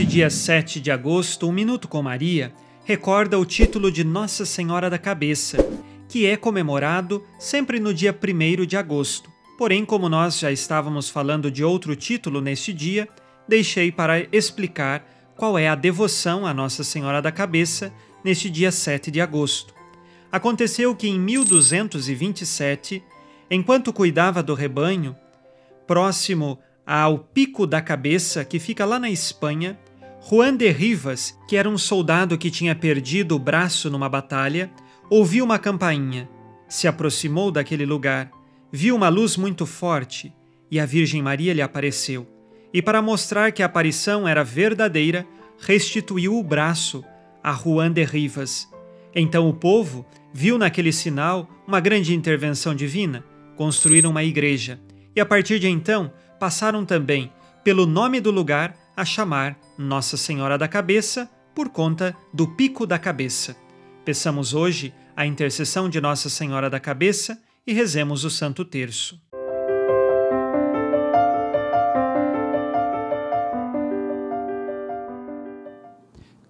Nesse dia 7 de agosto, Um Minuto com Maria recorda o título de Nossa Senhora da Cabeça, que é comemorado sempre no dia 1 de agosto. Porém, como nós já estávamos falando de outro título neste dia, deixei para explicar qual é a devoção à Nossa Senhora da Cabeça neste dia 7 de agosto. Aconteceu que em 1227, enquanto cuidava do rebanho, próximo ao Pico da Cabeça, que fica lá na Espanha, Juan de Rivas, que era um soldado que tinha perdido o braço numa batalha, ouviu uma campainha, se aproximou daquele lugar, viu uma luz muito forte e a Virgem Maria lhe apareceu. E para mostrar que a aparição era verdadeira, restituiu o braço a Juan de Rivas. Então o povo viu naquele sinal uma grande intervenção divina, construíram uma igreja e a partir de então passaram também, pelo nome do lugar, a chamar Nossa Senhora da Cabeça por conta do pico da cabeça. Peçamos hoje a intercessão de Nossa Senhora da Cabeça e rezemos o Santo Terço.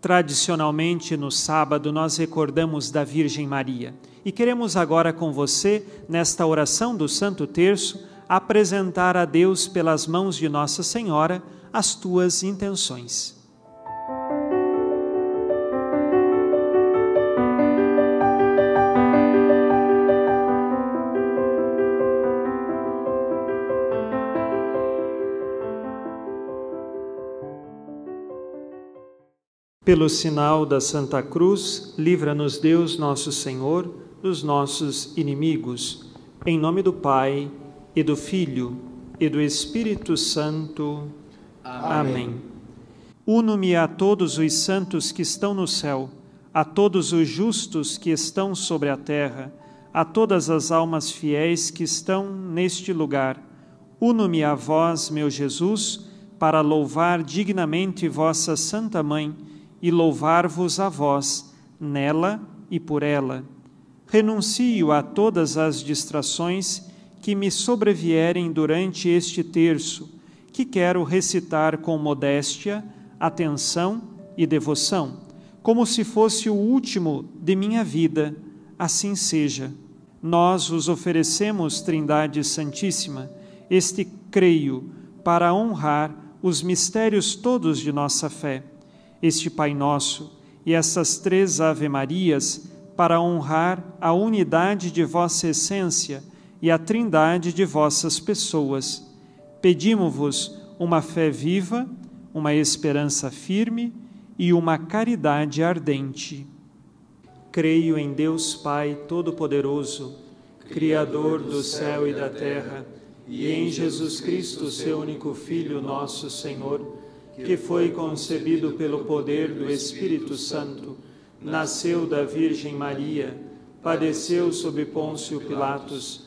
Tradicionalmente, no sábado, nós recordamos da Virgem Maria e queremos agora com você, nesta oração do Santo Terço, apresentar a Deus pelas mãos de Nossa Senhora as tuas intenções. Pelo sinal da Santa Cruz, livra-nos Deus, nosso Senhor, dos nossos inimigos. Em nome do Pai, e do Filho, e do Espírito Santo. Amém. Uno-me a todos os santos que estão no céu, a todos os justos que estão sobre a terra, a todas as almas fiéis que estão neste lugar. Uno-me a vós, meu Jesus, para louvar dignamente vossa Santa Mãe e louvar-vos a vós, nela e por ela. Renuncio a todas as distrações que me sobrevierem durante este terço, que quero recitar com modéstia, atenção e devoção, como se fosse o último de minha vida, assim seja. Nós vos oferecemos, Trindade Santíssima, este creio para honrar os mistérios todos de nossa fé este Pai Nosso e essas três Ave-Marias para honrar a unidade de vossa essência e a trindade de vossas pessoas. Pedimos-vos uma fé viva, uma esperança firme e uma caridade ardente. Creio em Deus Pai Todo-Poderoso, Criador do céu e da terra, e em Jesus Cristo, seu único Filho, nosso Senhor que foi concebido pelo poder do Espírito Santo, nasceu da Virgem Maria, padeceu sob Pôncio Pilatos,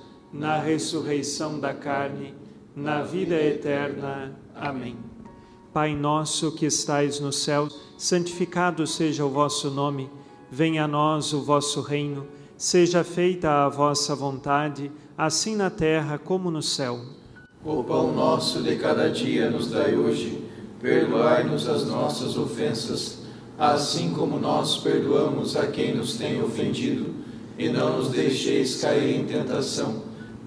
na ressurreição da carne, na vida eterna. Amém. Pai nosso que estais no céu, santificado seja o vosso nome, venha a nós o vosso reino, seja feita a vossa vontade, assim na terra como no céu. O pão nosso de cada dia nos dai hoje perdoai-nos as nossas ofensas, assim como nós perdoamos a quem nos tem ofendido, e não nos deixeis cair em tentação,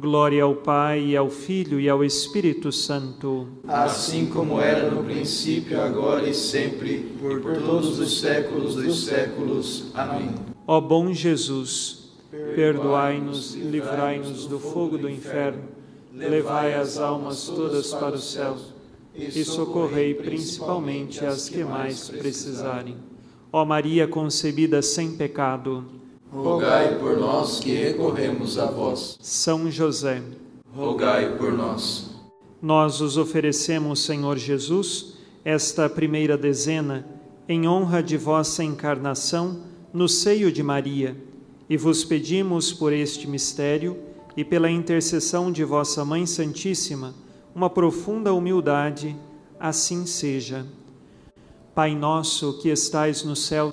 Glória ao Pai, e ao Filho e ao Espírito Santo. Assim como era no princípio, agora e sempre, por todos os séculos dos séculos. Amém. Ó bom Jesus, perdoai-nos e livrai-nos do fogo do inferno, levai as almas todas para o céu e socorrei principalmente as que mais precisarem. Ó Maria concebida sem pecado, rogai por nós que recorremos a vós. São José, rogai por nós. Nós os oferecemos, Senhor Jesus, esta primeira dezena em honra de vossa encarnação no seio de Maria, e vos pedimos por este mistério e pela intercessão de vossa Mãe Santíssima, uma profunda humildade, assim seja. Pai nosso que estais no céu,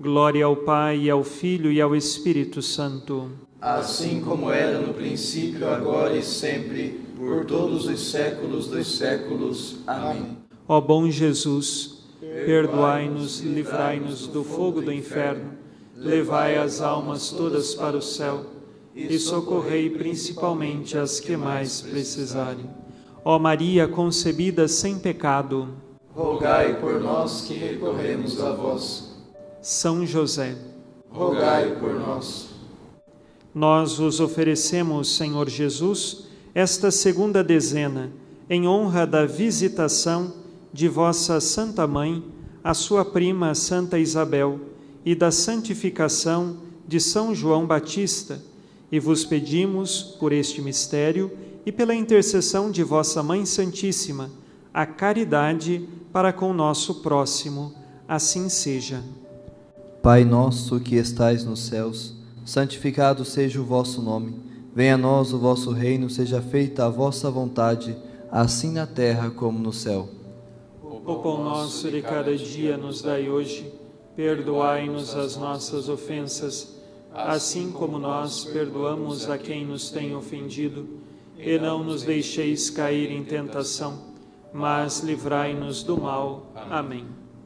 Glória ao Pai, e ao Filho e ao Espírito Santo. Assim como era no princípio, agora e sempre, por todos os séculos dos séculos. Amém. Ó bom Jesus, perdoai-nos e livrai-nos do fogo do inferno, levai as almas todas para o céu e socorrei principalmente as que mais precisarem. Ó Maria concebida sem pecado, rogai por nós que recorremos a vós. São José, rogai por nós. Nós vos oferecemos, Senhor Jesus, esta segunda dezena, em honra da visitação de vossa Santa Mãe, a sua prima Santa Isabel, e da santificação de São João Batista e vos pedimos, por este mistério e pela intercessão de vossa Mãe Santíssima, a caridade para com o nosso próximo. Assim seja. Pai nosso que estais nos céus, santificado seja o vosso nome. Venha a nós o vosso reino, seja feita a vossa vontade, assim na terra como no céu. O pão nosso de cada dia nos dai hoje, perdoai-nos as nossas ofensas, assim como nós perdoamos a quem nos tem ofendido, e não nos deixeis cair em tentação, mas livrai-nos do mal. Amém.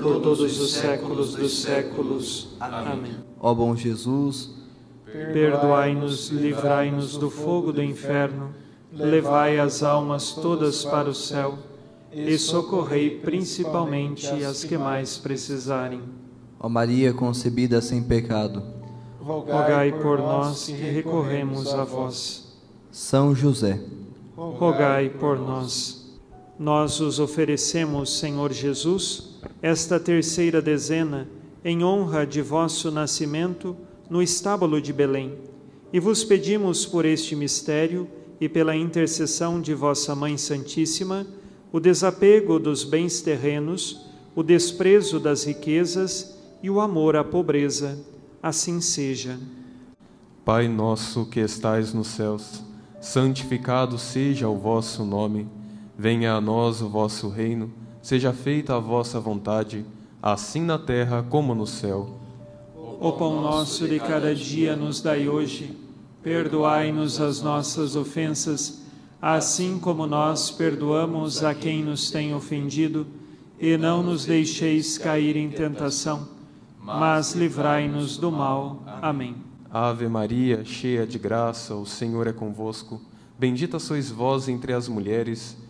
todos os séculos dos séculos. Amém. Ó bom Jesus, perdoai-nos, livrai-nos do fogo do inferno, levai as almas todas para o céu e socorrei principalmente as que mais precisarem. Ó Maria concebida sem pecado, rogai por nós que recorremos a vós. São José, rogai por nós. Nós os oferecemos, Senhor Jesus, esta terceira dezena em honra de vosso nascimento no estábulo de Belém E vos pedimos por este mistério e pela intercessão de vossa Mãe Santíssima, o desapego dos bens terrenos, o desprezo das riquezas e o amor à pobreza. Assim seja. Pai nosso que estais nos céus, santificado seja o vosso nome. Venha a nós o vosso reino, seja feita a vossa vontade, assim na terra como no céu. O pão nosso de cada dia nos dai hoje. Perdoai-nos as nossas ofensas, assim como nós perdoamos a quem nos tem ofendido, e não nos deixeis cair em tentação, mas livrai-nos do mal. Amém. Ave Maria, cheia de graça, o Senhor é convosco. Bendita sois vós entre as mulheres, e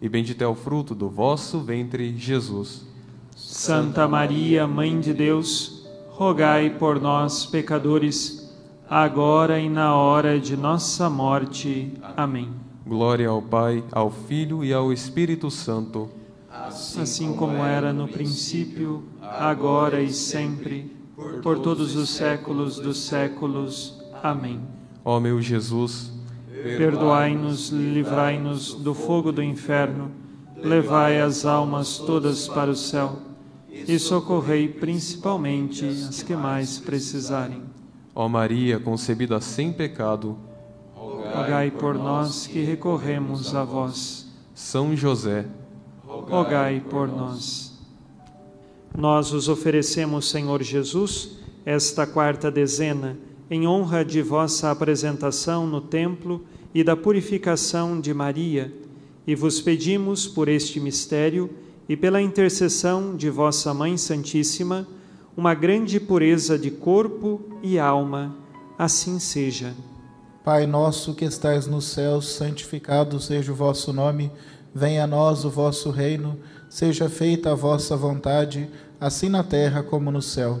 e bendito é o fruto do vosso ventre, Jesus. Santa Maria, Mãe de Deus, rogai por nós, pecadores, agora e na hora de nossa morte. Amém. Glória ao Pai, ao Filho e ao Espírito Santo. Assim como era no princípio, agora e sempre, por todos os séculos dos séculos. Amém. Ó meu Jesus, Perdoai-nos, livrai-nos do fogo do inferno, levai as almas todas para o céu e socorrei principalmente as que mais precisarem. ó Maria concebida sem pecado, Rogai por nós que recorremos a vós. São José, Rogai por nós. Nós os oferecemos, Senhor Jesus, esta quarta dezena, em honra de vossa apresentação no templo e da purificação de Maria, e vos pedimos por este mistério e pela intercessão de vossa Mãe Santíssima, uma grande pureza de corpo e alma. Assim seja. Pai nosso que estais nos céus, santificado seja o vosso nome, venha a nós o vosso reino, seja feita a vossa vontade, assim na terra como no céu.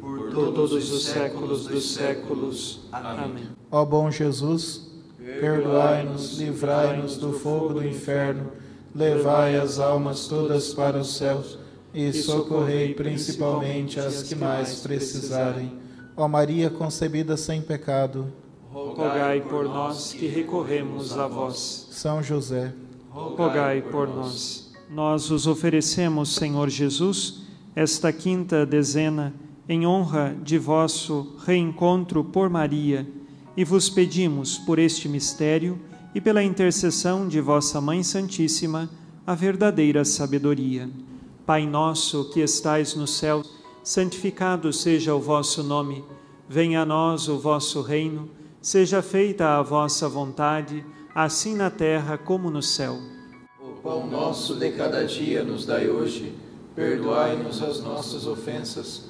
todos os séculos dos séculos. Amém. Ó bom Jesus, perdoai-nos, livrai-nos do fogo do inferno, levai as almas todas para os céus e socorrei principalmente as que mais precisarem. Ó Maria concebida sem pecado, rogai por nós que recorremos a vós. São José, rogai por nós. Nós os oferecemos, Senhor Jesus, esta quinta dezena em honra de vosso reencontro por Maria e vos pedimos por este mistério e pela intercessão de vossa Mãe Santíssima a verdadeira sabedoria. Pai nosso que estais no céu, santificado seja o vosso nome. Venha a nós o vosso reino. Seja feita a vossa vontade, assim na terra como no céu. O pão nosso de cada dia nos dai hoje. Perdoai-nos as nossas ofensas,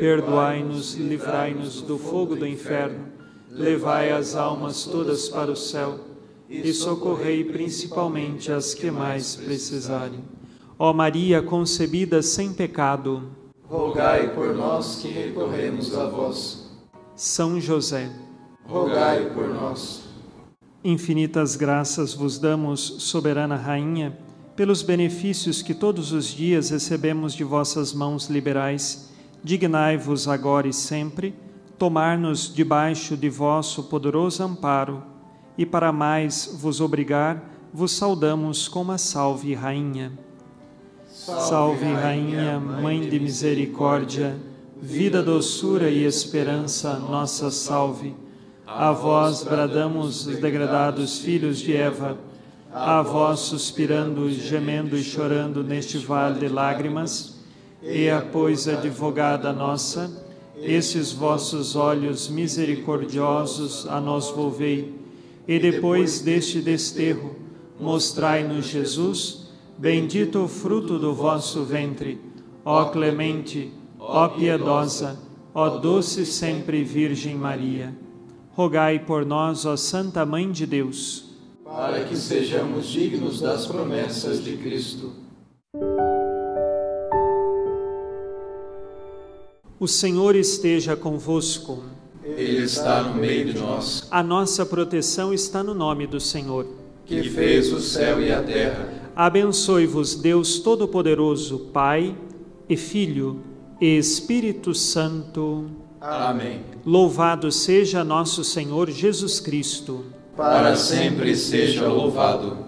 perdoai-nos, livrai-nos do fogo do inferno levai as almas todas para o céu e socorrei principalmente as que mais precisarem. Ó Maria concebida sem pecado, rogai por nós que recorremos a vós. São José, rogai por nós. Infinitas graças vos damos, soberana Rainha, pelos benefícios que todos os dias recebemos de vossas mãos liberais. Dignai-vos agora e sempre tomar-nos debaixo de vosso poderoso amparo, e para mais vos obrigar, vos saudamos com uma salve, Rainha. Salve, Rainha, Mãe de Misericórdia, vida, doçura e esperança, nossa salve. A vós bradamos os degradados filhos de Eva, a vós suspirando, gemendo e chorando neste vale de lágrimas, e a pois advogada nossa, esses vossos olhos misericordiosos a nós volvei, e depois deste desterro, mostrai-nos Jesus, bendito o fruto do vosso ventre, ó clemente, ó piedosa, ó doce sempre Virgem Maria. Rogai por nós, ó Santa Mãe de Deus, para que sejamos dignos das promessas de Cristo. O Senhor esteja convosco. Ele está no meio de nós. A nossa proteção está no nome do Senhor, que fez o céu e a terra. Abençoe-vos, Deus Todo-Poderoso, Pai e Filho e Espírito Santo. Amém. Louvado seja nosso Senhor Jesus Cristo. Para sempre seja louvado.